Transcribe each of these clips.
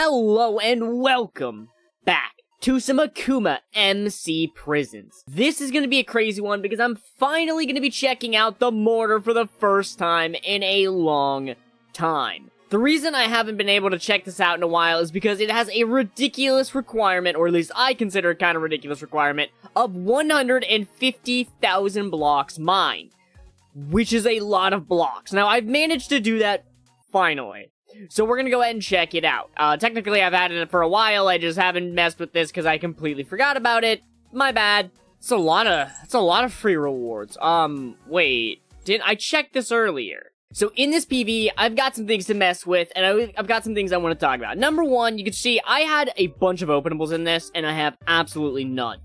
Hello and welcome back to some Akuma MC Prisons. This is gonna be a crazy one because I'm finally gonna be checking out the mortar for the first time in a long time. The reason I haven't been able to check this out in a while is because it has a ridiculous requirement, or at least I consider it kind of ridiculous requirement, of 150,000 blocks mined. Which is a lot of blocks. Now, I've managed to do that finally. So we're gonna go ahead and check it out. Uh, technically I've had it for a while, I just haven't messed with this because I completely forgot about it. My bad. It's a lot of, it's a lot of free rewards. Um, wait, did I check this earlier? So in this PV, I've got some things to mess with, and I, I've got some things I want to talk about. Number one, you can see I had a bunch of openables in this, and I have absolutely none.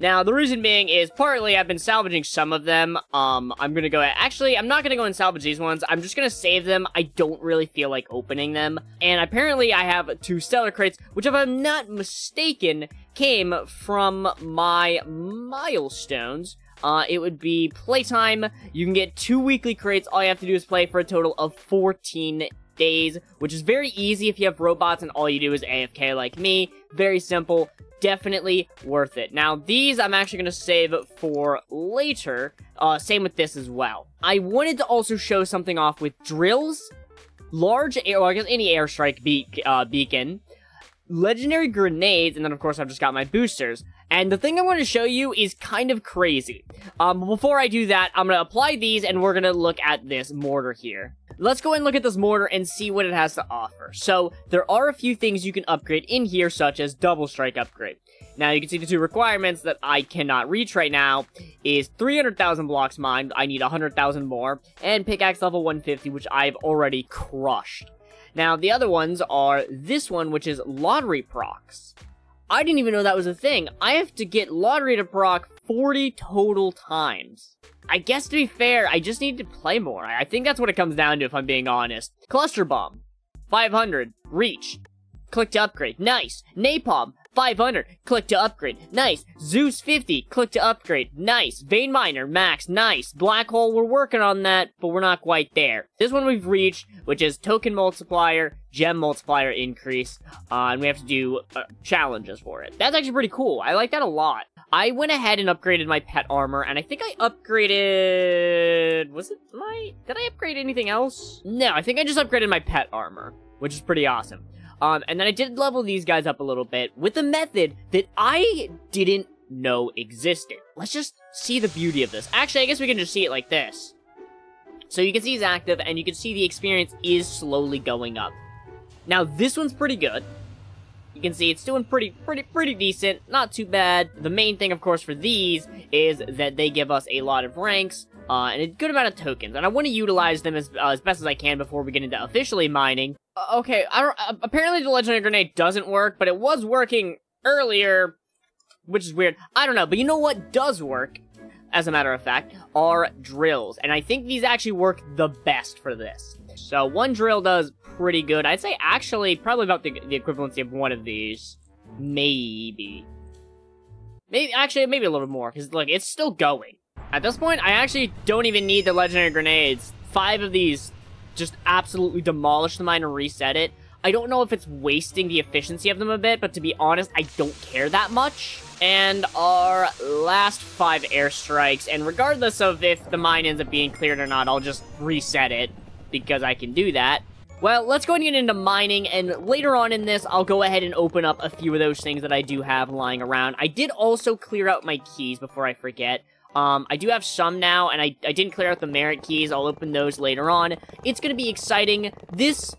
Now, the reason being is partly I've been salvaging some of them. Um, I'm gonna go, actually, I'm not gonna go and salvage these ones. I'm just gonna save them. I don't really feel like opening them. And apparently I have two stellar crates, which if I'm not mistaken, came from my milestones. Uh, it would be playtime. You can get two weekly crates. All you have to do is play for a total of 14 days, which is very easy if you have robots and all you do is AFK like me. Very simple definitely worth it. Now, these I'm actually going to save for later. Uh, same with this as well. I wanted to also show something off with drills, large air, well, I guess any airstrike be uh, beacon, legendary grenades, and then of course I've just got my boosters. And the thing I want to show you is kind of crazy. Um, before I do that, I'm going to apply these and we're going to look at this mortar here. Let's go and look at this mortar and see what it has to offer. So, there are a few things you can upgrade in here, such as double strike upgrade. Now, you can see the two requirements that I cannot reach right now is 300,000 blocks mined, I need 100,000 more, and pickaxe level 150, which I've already crushed. Now, the other ones are this one, which is lottery procs. I didn't even know that was a thing. I have to get lottery to proc 40 total times. I guess to be fair, I just need to play more. I think that's what it comes down to if I'm being honest. Cluster Bomb, 500, reach. Click to upgrade, nice. Napalm, 500, click to upgrade, nice. Zeus 50, click to upgrade, nice. Vein Miner, max, nice. Black Hole, we're working on that, but we're not quite there. This one we've reached, which is Token Multiplier, Gem Multiplier Increase, uh, and we have to do uh, challenges for it. That's actually pretty cool. I like that a lot. I went ahead and upgraded my pet armor, and I think I upgraded... Was it my... Did I upgrade anything else? No, I think I just upgraded my pet armor, which is pretty awesome. Um, and then I did level these guys up a little bit with a method that I didn't know existed. Let's just see the beauty of this. Actually, I guess we can just see it like this. So you can see he's active, and you can see the experience is slowly going up. Now, this one's pretty good. You can see it's doing pretty, pretty, pretty decent. Not too bad. The main thing, of course, for these is that they give us a lot of ranks, uh, and a good amount of tokens. And I want to utilize them as, uh, as best as I can before we get into officially mining. Uh, okay, I don't, uh, apparently the legendary grenade doesn't work, but it was working earlier, which is weird. I don't know, but you know what does work? As a matter of fact, are drills. And I think these actually work the best for this. So one drill does pretty good. I'd say actually probably about the, the equivalency of one of these. Maybe. Maybe, actually, maybe a little bit more, because, look, it's still going. At this point, I actually don't even need the legendary grenades. Five of these just absolutely demolish the mine and reset it. I don't know if it's wasting the efficiency of them a bit, but to be honest, I don't care that much. And our last five airstrikes, and regardless of if the mine ends up being cleared or not, I'll just reset it, because I can do that. Well, let's go and get into mining, and later on in this, I'll go ahead and open up a few of those things that I do have lying around. I did also clear out my keys before I forget. Um, I do have some now, and I, I didn't clear out the merit keys. I'll open those later on. It's gonna be exciting. This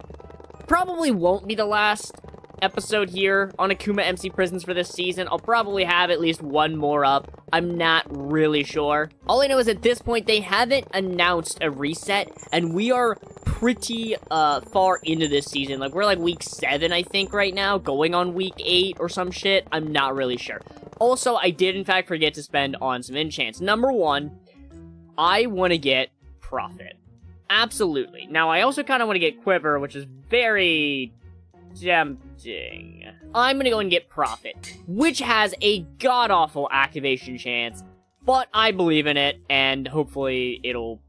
probably won't be the last episode here on Akuma MC Prisons for this season. I'll probably have at least one more up. I'm not really sure. All I know is at this point, they haven't announced a reset, and we are pretty uh, far into this season. Like, we're like week 7, I think, right now, going on week 8 or some shit. I'm not really sure. Also, I did, in fact, forget to spend on some enchants. Number one, I want to get Prophet. Absolutely. Now, I also kind of want to get Quiver, which is very tempting. I'm gonna go and get Prophet, which has a god-awful activation chance, but I believe in it, and hopefully it'll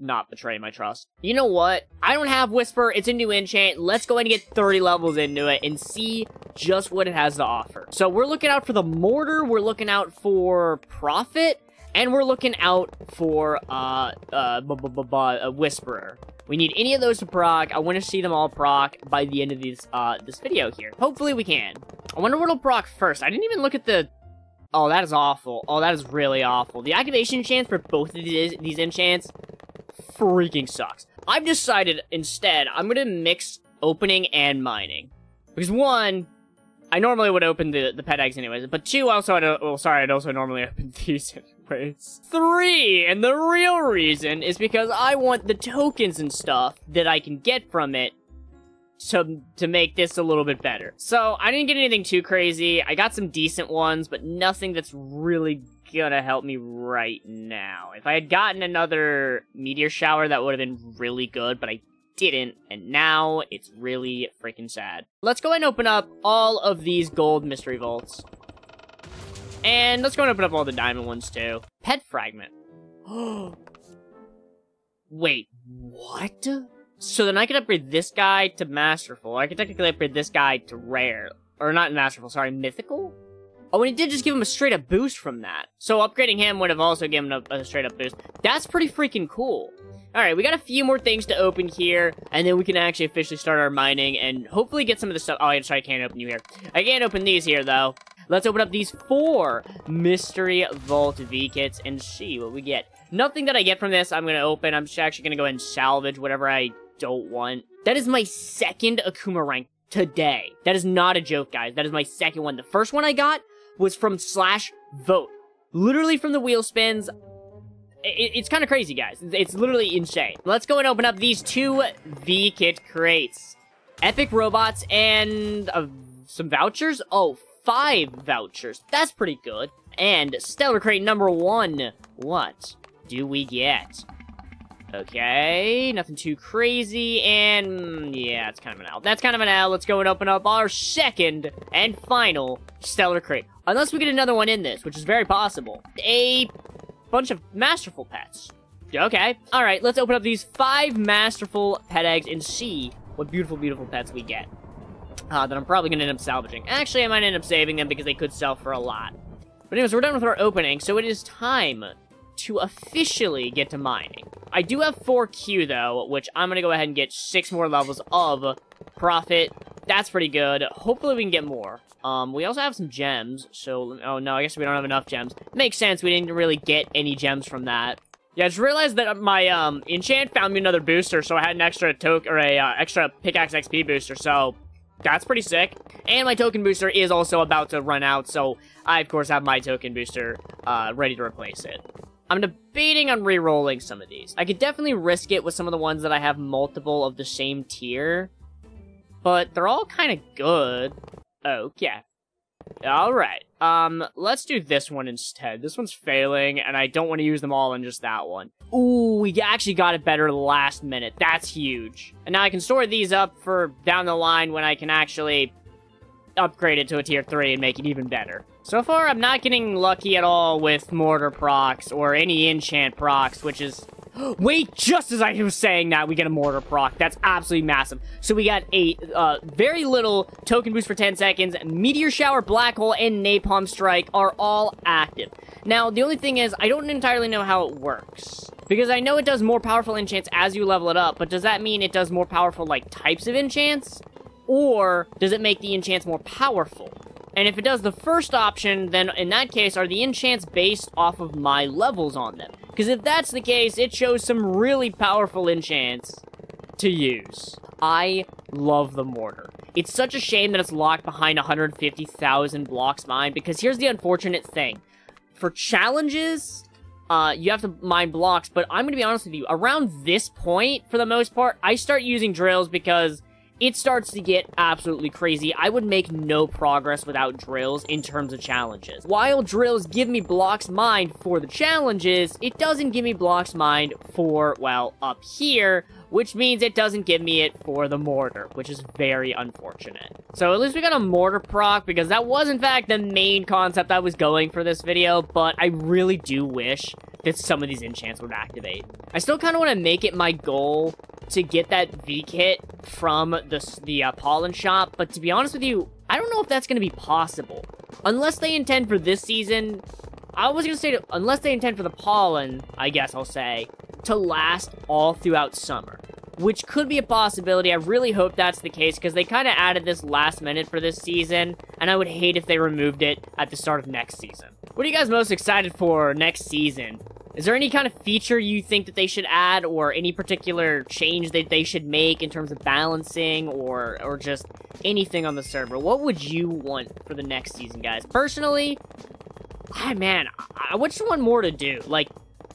not betray my trust. You know what? I don't have Whisper. It's a new enchant. Let's go ahead and get 30 levels into it and see just what it has to offer. So we're looking out for the Mortar. We're looking out for Prophet. And we're looking out for, uh, uh, b -b -b a Whisperer. We need any of those to proc. I want to see them all proc by the end of this, uh, this video here. Hopefully we can. I wonder what'll proc first. I didn't even look at the... Oh, that is awful. Oh, that is really awful. The activation chance for both of these, these enchants freaking sucks. I've decided instead I'm to mix opening and mining. Because one, I normally would open the, the pet eggs anyways, but two, also, I don't, well, sorry, I'd also normally open these anyways. Three, and the real reason is because I want the tokens and stuff that I can get from it to, to make this a little bit better. So, I didn't get anything too crazy. I got some decent ones, but nothing that's really gonna help me right now. If I had gotten another meteor shower, that would have been really good, but I didn't, and now it's really freaking sad. Let's go and open up all of these gold mystery vaults. And let's go and open up all the diamond ones too. Pet fragment. Wait, what? So then I could upgrade this guy to masterful. I could technically upgrade this guy to rare. Or not masterful, sorry, mythical? Oh, and it did just give him a straight up boost from that. So upgrading him would have also given him a, a straight up boost. That's pretty freaking cool. Alright, we got a few more things to open here, and then we can actually officially start our mining and hopefully get some of the stuff. Oh, I'm sorry, I can't open you here. I can't open these here, though. Let's open up these four Mystery Vault V-Kits and see what we get. Nothing that I get from this I'm going to open. I'm actually going to go ahead and salvage whatever I don't want. That is my second Akuma rank today. That is not a joke, guys. That is my second one. The first one I got was from Slash Vote. Literally from the wheel spins it, it's kind of crazy, guys. It's literally insane. Let's go and open up these two V-Kit crates. Epic robots and uh, some vouchers? Oh, five vouchers. That's pretty good. And Stellar Crate number one. What do we get? Okay, nothing too crazy, and yeah, it's kind of an L. That's kind of an L. Let's go and open up our second and final Stellar Crate. Unless we get another one in this, which is very possible. A bunch of masterful pets. Okay. All right, let's open up these five masterful pet eggs and see what beautiful, beautiful pets we get. Uh, that I'm probably going to end up salvaging. Actually, I might end up saving them because they could sell for a lot. But anyways, we're done with our opening, so it is time to officially get to mining. I do have 4Q, though, which I'm going to go ahead and get 6 more levels of Prophet. That's pretty good. Hopefully we can get more. Um, we also have some gems, so... Oh, no, I guess we don't have enough gems. Makes sense, we didn't really get any gems from that. Yeah, I just realized that my, um, enchant found me another booster, so I had an extra token, or a, uh, extra pickaxe XP booster, so... That's pretty sick. And my token booster is also about to run out, so I, of course, have my token booster, uh, ready to replace it. I'm debating on re-rolling some of these. I could definitely risk it with some of the ones that I have multiple of the same tier, but they're all kind of good. Okay. Alright. Um, let's do this one instead. This one's failing, and I don't want to use them all in just that one. Ooh, we actually got it better last minute. That's huge. And now I can store these up for down the line when I can actually upgrade it to a tier 3 and make it even better. So far, I'm not getting lucky at all with mortar procs or any enchant procs, which is Wait, just as I was saying that, we get a mortar proc. That's absolutely massive. So we got a uh, very little token boost for 10 seconds. Meteor Shower, Black Hole, and Napalm Strike are all active. Now, the only thing is, I don't entirely know how it works. Because I know it does more powerful enchants as you level it up, but does that mean it does more powerful, like, types of enchants? Or does it make the enchants more powerful? And if it does the first option, then in that case, are the enchants based off of my levels on them? Because if that's the case, it shows some really powerful enchants to use. I love the mortar. It's such a shame that it's locked behind 150,000 blocks mined, because here's the unfortunate thing. For challenges, uh, you have to mine blocks, but I'm going to be honest with you, around this point, for the most part, I start using drills because it starts to get absolutely crazy. I would make no progress without drills in terms of challenges. While drills give me blocks mined for the challenges, it doesn't give me blocks mined for, well, up here, which means it doesn't give me it for the mortar, which is very unfortunate. So at least we got a mortar proc, because that was in fact the main concept I was going for this video, but I really do wish that some of these enchants would activate. I still kind of want to make it my goal to get that V-Kit from the, the uh, Pollen Shop, but to be honest with you, I don't know if that's going to be possible. Unless they intend for this season, I was going to say, unless they intend for the Pollen, I guess I'll say, to last all throughout summer. Which could be a possibility. I really hope that's the case, because they kind of added this last minute for this season, and I would hate if they removed it at the start of next season. What are you guys most excited for next season? Is there any kind of feature you think that they should add or any particular change that they should make in terms of balancing or or just anything on the server? What would you want for the next season, guys? Personally, ah, man, I, I just want more to do. Like,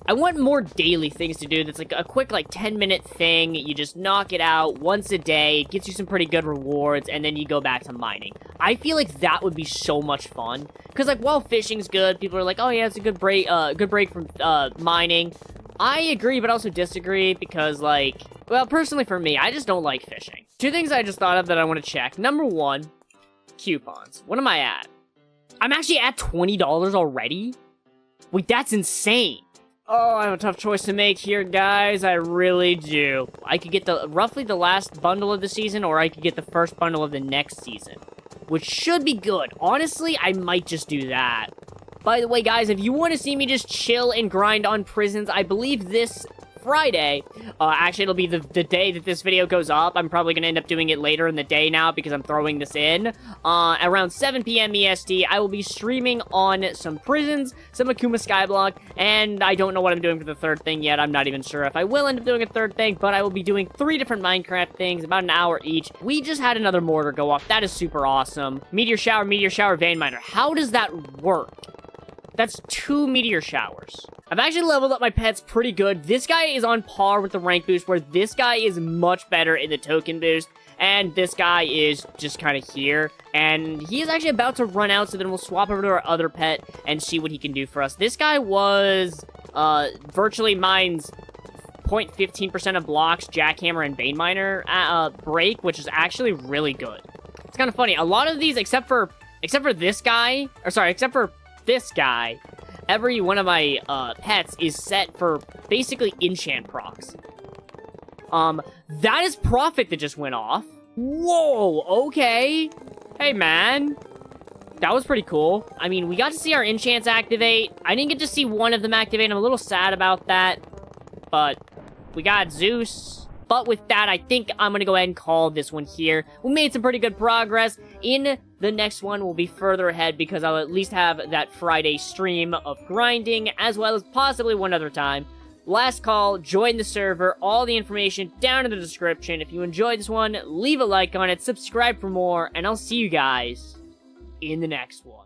I want more daily things to do that's like a quick like 10 minute thing. You just knock it out once a day. It gets you some pretty good rewards and then you go back to mining. I feel like that would be so much fun. Cause like while fishing's good, people are like, oh yeah, it's a good break, uh, good break from, uh, mining. I agree, but also disagree because like, well, personally for me, I just don't like fishing. Two things I just thought of that I want to check. Number one, coupons. What am I at? I'm actually at $20 already? Wait, that's insane. Oh, I have a tough choice to make here, guys. I really do. I could get the roughly the last bundle of the season, or I could get the first bundle of the next season. Which should be good. Honestly, I might just do that. By the way, guys, if you want to see me just chill and grind on prisons, I believe this Friday. Uh, actually, it'll be the, the day that this video goes up. I'm probably going to end up doing it later in the day now because I'm throwing this in. Uh, around 7 p.m. EST, I will be streaming on some prisons, some Akuma Skyblock, and I don't know what I'm doing for the third thing yet. I'm not even sure if I will end up doing a third thing, but I will be doing three different Minecraft things, about an hour each. We just had another mortar go off. That is super awesome. Meteor shower, meteor shower, vein miner. How does that work? That's two meteor showers. I've actually leveled up my pets pretty good. This guy is on par with the rank boost, where this guy is much better in the token boost. And this guy is just kind of here. And he is actually about to run out, so then we'll swap over to our other pet and see what he can do for us. This guy was, uh, virtually mines 0.15% of blocks, jackhammer, and vein miner uh, break, which is actually really good. It's kind of funny. A lot of these, except for, except for this guy, or sorry, except for this guy, every one of my uh, pets is set for basically enchant procs. Um, that is Prophet that just went off. Whoa, okay. Hey, man. That was pretty cool. I mean, we got to see our enchants activate. I didn't get to see one of them activate. I'm a little sad about that. But we got Zeus. But with that, I think I'm going to go ahead and call this one here. We made some pretty good progress. In the next one, we'll be further ahead because I'll at least have that Friday stream of grinding, as well as possibly one other time. Last call, join the server, all the information down in the description. If you enjoyed this one, leave a like on it, subscribe for more, and I'll see you guys in the next one.